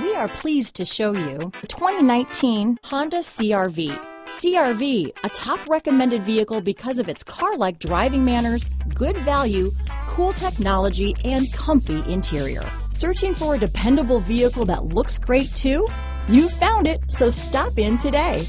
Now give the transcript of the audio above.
We are pleased to show you the 2019 Honda CRV. CRV, a top recommended vehicle because of its car-like driving manners, good value, cool technology, and comfy interior. Searching for a dependable vehicle that looks great too? You found it, so stop in today.